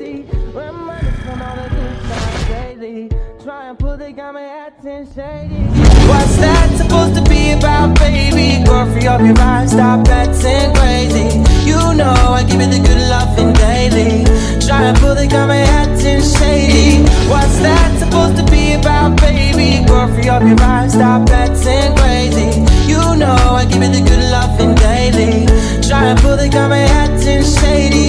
see. When money from all the things daily. Try and pull the got my acting shady. What's that supposed to be about, baby? Girl, free up your mind, stop acting crazy. You know I give you the good loving daily. Try and pull the got my acting shady. What's that supposed to be about, baby? Girl, free up your mind, stop acting crazy. You know I give you the good loving daily. Try and pull the got my acting shady.